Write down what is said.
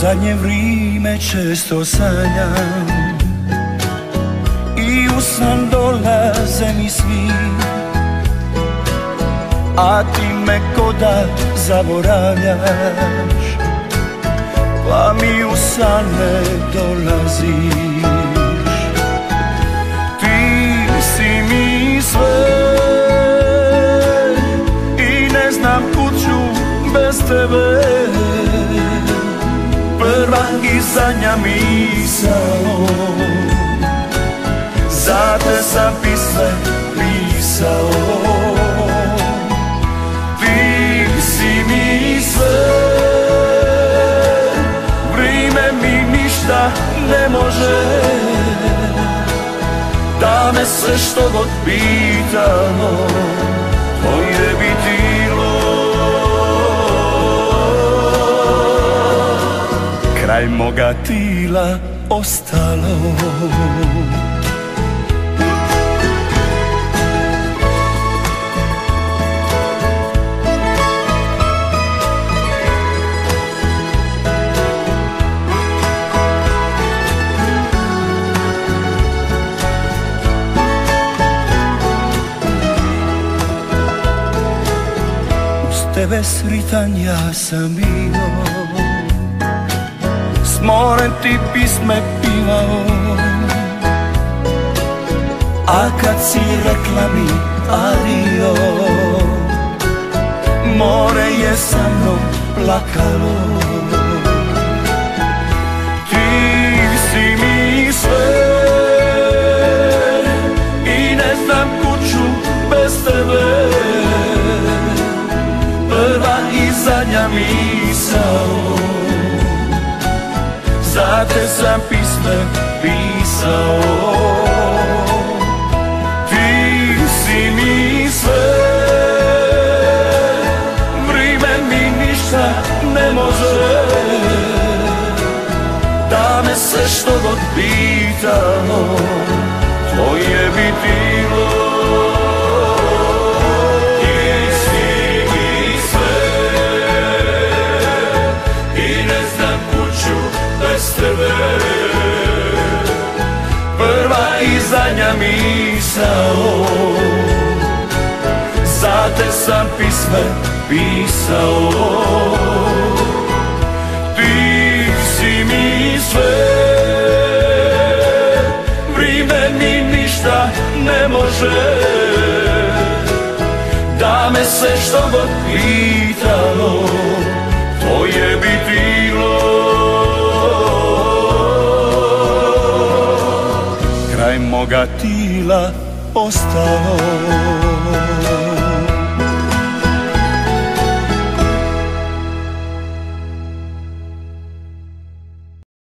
zadnje vrijeme često sanjam. I u san dolaze mi svi. A ti me koda zaboravljaš. Pa mi u san ne dolaziš. Ti si mi sve. I ne znam kuću bez tebe prva i zadnja misao. Za te sam pisme pisao Ti si mi sve. Vrime mi ništa ne može. Da me sve što god pitamo kraj moga tila ostalo. Tebe sritan ja sam bio morem ti pisme pivao. A kad si rekla mi adio More je sa mnom plakalo sam pisme pisao. Ti si mi sve. Vrime mi ništa ne može. Da me sve što god pitamo Tvoje bi bilo tebe Prva i zadnja misao. Za te sam pisme pisao. Ti si mi sve. Vrime mi ništa ne može. Da me sve što god pitalo kraj moga tila ostao.